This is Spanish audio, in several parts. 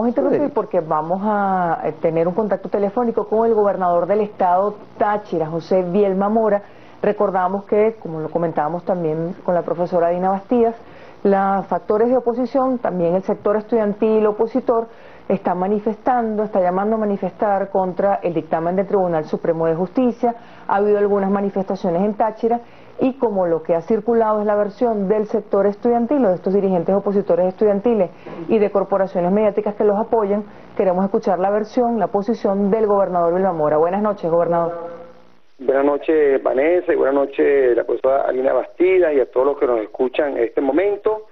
Vamos a interrumpir porque vamos a eh, tener un contacto telefónico con el gobernador del estado Táchira, José Bielma Mora. Recordamos que, como lo comentábamos también con la profesora Dina Bastidas, los factores de oposición, también el sector estudiantil opositor, está manifestando, está llamando a manifestar contra el dictamen del Tribunal Supremo de Justicia. Ha habido algunas manifestaciones en Táchira y como lo que ha circulado es la versión del sector estudiantil o de estos dirigentes opositores estudiantiles y de corporaciones mediáticas que los apoyan, queremos escuchar la versión, la posición del gobernador Villamora. Buenas noches, gobernador. Buenas noches, Vanessa, y buenas noches, la profesora Alina Bastida y a todos los que nos escuchan en este momento.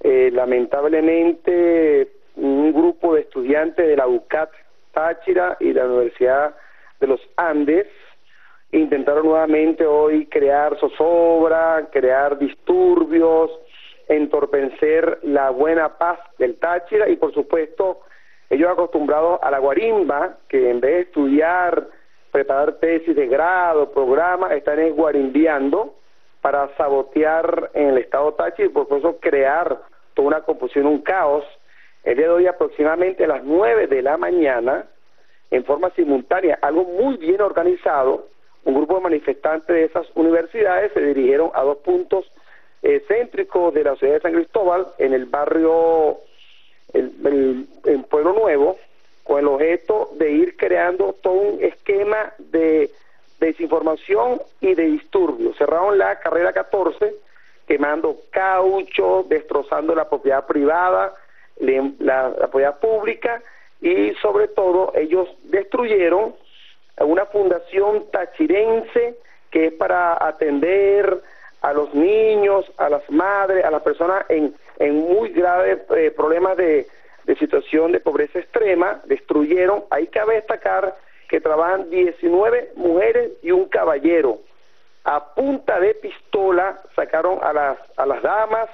Eh, lamentablemente, un grupo de estudiantes de la UCAT Táchira y la Universidad de los Andes intentaron nuevamente hoy crear zozobra, crear disturbios, entorpecer la buena paz del Táchira y por supuesto ellos acostumbrados a la guarimba, que en vez de estudiar, preparar tesis de grado, programa, están guarimbiando para sabotear en el estado Táchira y por eso crear toda una confusión, un caos el día de hoy aproximadamente a las nueve de la mañana, en forma simultánea, algo muy bien organizado, un grupo de manifestantes de esas universidades se dirigieron a dos puntos eh, céntricos de la ciudad de San Cristóbal, en el barrio, en Pueblo Nuevo, con el objeto de ir creando todo un esquema de desinformación y de disturbios. Cerraron la carrera 14, quemando caucho, destrozando la propiedad privada, la, la pública y sobre todo ellos destruyeron una fundación tachirense que es para atender a los niños, a las madres, a las personas en, en muy graves eh, problemas de, de situación de pobreza extrema, destruyeron, hay que destacar que trabajan 19 mujeres y un caballero. A punta de pistola sacaron a las, a las damas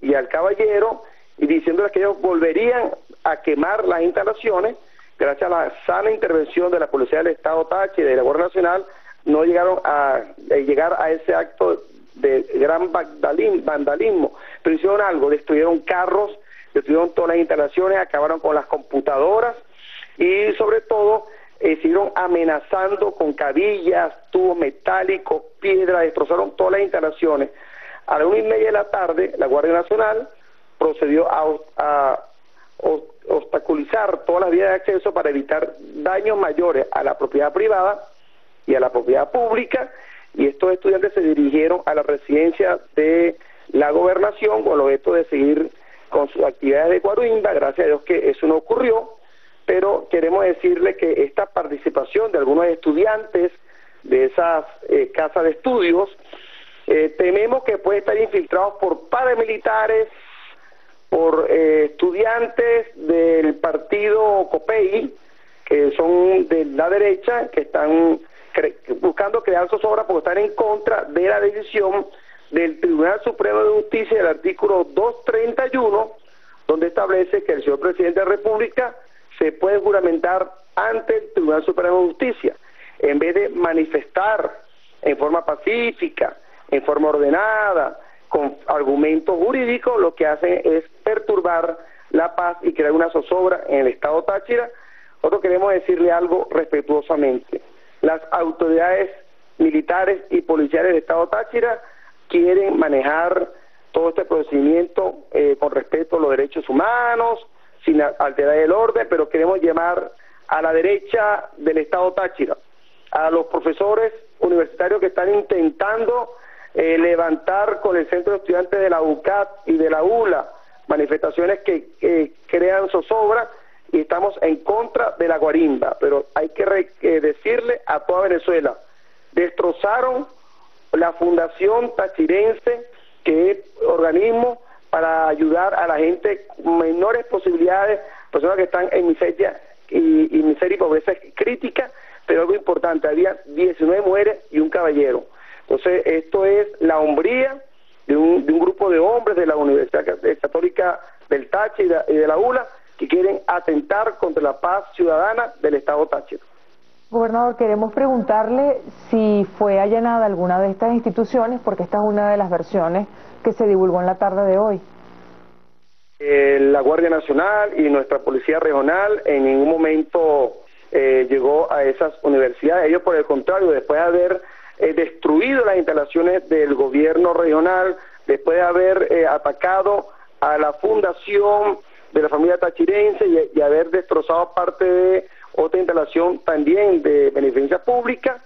y al caballero y diciéndoles que ellos volverían a quemar las instalaciones, gracias a la sana intervención de la Policía del Estado Tachi y de la Guardia Nacional, no llegaron a, llegar a ese acto de gran vandalismo, pero hicieron algo, destruyeron carros, destruyeron todas las instalaciones, acabaron con las computadoras y sobre todo eh, siguieron amenazando con cabillas, tubos metálicos, piedras, destrozaron todas las instalaciones. A las una y media de la tarde, la Guardia Nacional procedió a, obstaculizar todas las vías de acceso para evitar daños mayores a la propiedad privada y a la propiedad pública y estos estudiantes se dirigieron a la residencia de la gobernación con el objeto de seguir con sus actividades de Cuaruimba, gracias a Dios que eso no ocurrió, pero queremos decirle que esta participación de algunos estudiantes de esas eh, casas de estudios, eh, tememos que puede estar infiltrados por paramilitares, por eh, estudiantes del partido COPEI, que son de la derecha, que están buscando crear zozobra porque están en contra de la decisión del Tribunal Supremo de Justicia del artículo 231, donde establece que el señor presidente de la República se puede juramentar ante el Tribunal Supremo de Justicia, en vez de manifestar en forma pacífica, en forma ordenada, con argumentos jurídicos, lo que hacen es perturbar la paz y crear una zozobra en el Estado Táchira. Nosotros queremos decirle algo respetuosamente. Las autoridades militares y policiales del Estado Táchira quieren manejar todo este procedimiento eh, con respeto a los derechos humanos, sin alterar el orden, pero queremos llamar a la derecha del Estado Táchira, a los profesores universitarios que están intentando eh, levantar con el Centro de Estudiantes de la UCAT y de la ULA manifestaciones que crean zozobra y estamos en contra de la guarimba, pero hay que eh, decirle a toda Venezuela, destrozaron la Fundación Tachirense, que es organismo para ayudar a la gente con menores posibilidades, personas que están en miseria y, y miseria y pobreza crítica, pero algo importante, había 19 mujeres y un caballero. Entonces, esto es la hombría de un, de un grupo de hombres de la Universidad Católica del Táchira y de, la ULA que quieren atentar contra la paz ciudadana del Estado Táchira. Gobernador, queremos preguntarle si fue allanada alguna de estas instituciones, porque esta es una de las versiones que se divulgó en la tarde de hoy. Eh, la Guardia Nacional y nuestra Policía Regional en ningún momento eh, llegó a esas universidades. Ellos, por el contrario, después de haber eh, destruido las instalaciones del gobierno regional, después de haber atacado a la fundación de la familia tachirense y, haber destrozado parte de otra instalación también de beneficencia pública,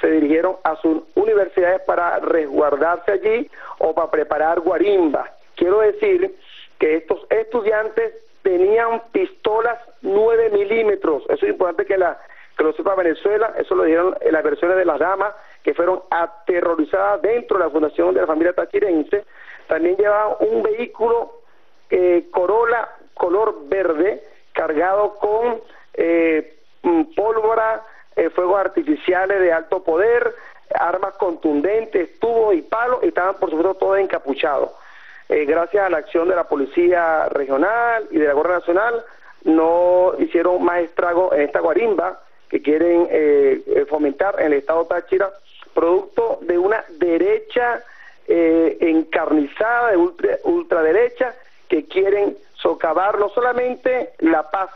se dirigieron a sus universidades para resguardarse allí o para preparar guarimba. Quiero decir que estos estudiantes tenían pistolas 9 milímetros. Eso es importante que, la, que lo sepa Venezuela. Eso lo dijeron en las versiones de las damas que fueron aterrorizadas dentro de la fundación de la familia tachirense. También llevaban un vehículo eh, Corolla color verde cargado con eh, mm, pólvora, eh, fuegos artificiales de alto poder, armas contundentes, tubos y palos, y estaban por supuesto todos encapuchados. Eh, gracias a la acción de la Policía Regional y de la Guardia Nacional, no hicieron más estrago en esta guarimba que quieren eh, fomentar en el Estado Táchira, producto de una derecha encarnizada, de ultraderecha, que quieren socavar no solamente la paz,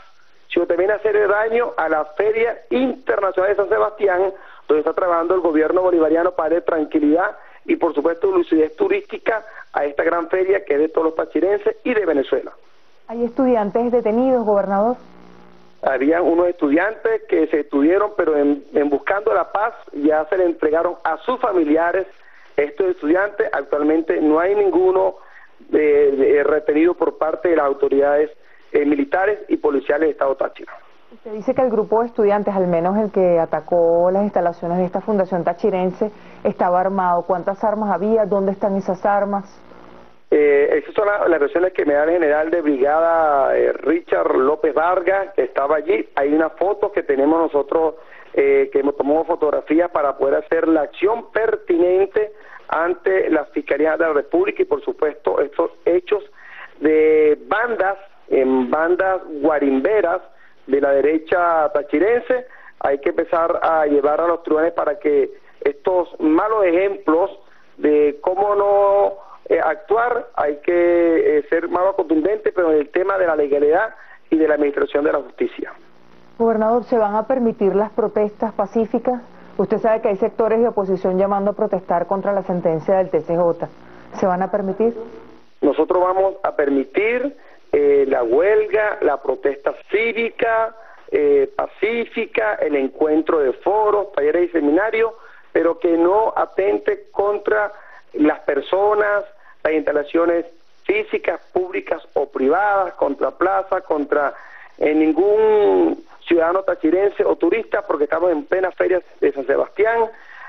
sino también hacer daño a la Feria Internacional de San Sebastián, donde está trabajando el gobierno bolivariano para dar tranquilidad y por supuesto lucidez turística a esta gran feria que es de todos los pachirenses y de Venezuela. ¿Hay estudiantes detenidos, gobernador? Habían unos estudiantes que se estuvieron, pero en, buscando la paz ya se le entregaron a sus familiares estos estudiantes. Actualmente no hay ninguno de, retenido por parte de las autoridades eh, militares y policiales de Estado Táchira. Usted dice que el grupo de estudiantes, al menos el que atacó las instalaciones de esta fundación tachirense, estaba armado. ¿Cuántas armas había? ¿Dónde están esas armas? Eh, esas son las versiones que me da el general de brigada eh, Richard López Vargas, que estaba allí. Hay una foto que tenemos nosotros, eh, que tomamos fotografías para poder hacer la acción pertinente ante la Fiscalía de la República y por supuesto estos hechos de bandas, en bandas guarimberas de la derecha tachirense, hay que empezar a llevar a los tribunales para que estos malos ejemplos de cómo no eh, actuar, hay que eh, ser más contundente, pero en el tema de la legalidad y de la administración de la justicia. Gobernador, ¿se van a permitir las protestas pacíficas? Usted sabe que hay sectores de oposición llamando a protestar contra la sentencia del TCJ. ¿Se van a permitir? Nosotros vamos a permitir eh, la huelga, la protesta cívica, eh, pacífica, el encuentro de foros, talleres y seminarios, pero que no atente contra las personas, las instalaciones físicas, públicas o privadas, contra plaza, contra eh, ningún ciudadano tachirense o turista porque estamos en plena feria de San Sebastián.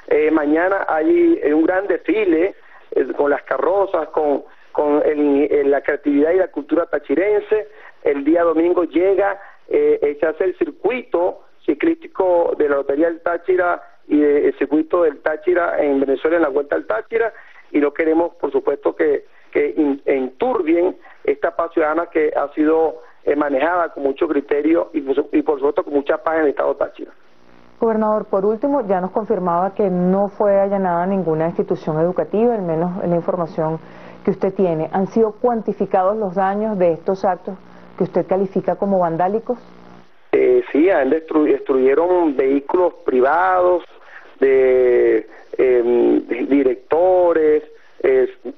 Eh, mañana hay un gran desfile eh, con las carrozas, con, con la creatividad y la cultura tachirense. El día domingo llega, eh, se hace el circuito ciclístico de la Lotería del Táchira y el circuito del Táchira en Venezuela en la Vuelta al Táchira y no queremos, por supuesto, que, que enturbien esta paz ciudadana que ha sido eh, manejada con mucho criterio y, y, por supuesto con mucha paz en el Estado Táchira. Gobernador, por último, ya nos confirmaba que no fue allanada ninguna institución educativa, al menos en la información que usted tiene. ¿Han sido cuantificados los daños de estos actos que usted califica como vandálicos? Eh, sí, han destruyeron vehículos privados de em, directores,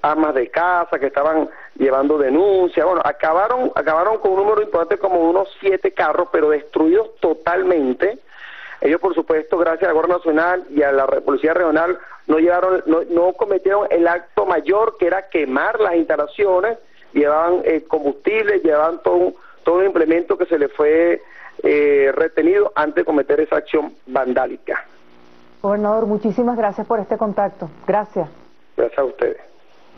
amas de casa que estaban llevando denuncias. Bueno, acabaron, acabaron con un número importante como unos siete carros, pero destruidos totalmente. Ellos, por supuesto, gracias a la Guardia Nacional y a la Policía Regional, no, llevaron, no, cometieron el acto mayor que era quemar las instalaciones, llevaban eh, combustible, llevaban todo, todo un implemento que se le fue eh, retenido antes de cometer esa acción vandálica. Gobernador, muchísimas gracias por este contacto. Gracias. Gracias a ustedes.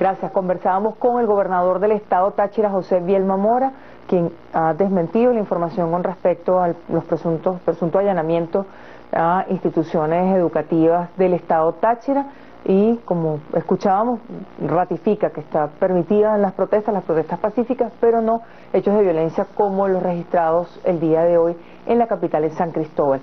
Gracias. Conversábamos con el gobernador del estado Táchira, José Bielma Mora, quien ha desmentido la información con respecto a los presuntos presunto allanamientos a instituciones educativas del estado Táchira y como escuchábamos ratifica que está permitida en las protestas, las protestas pacíficas, pero no hechos de violencia como los registrados el día de hoy en la capital de San Cristóbal.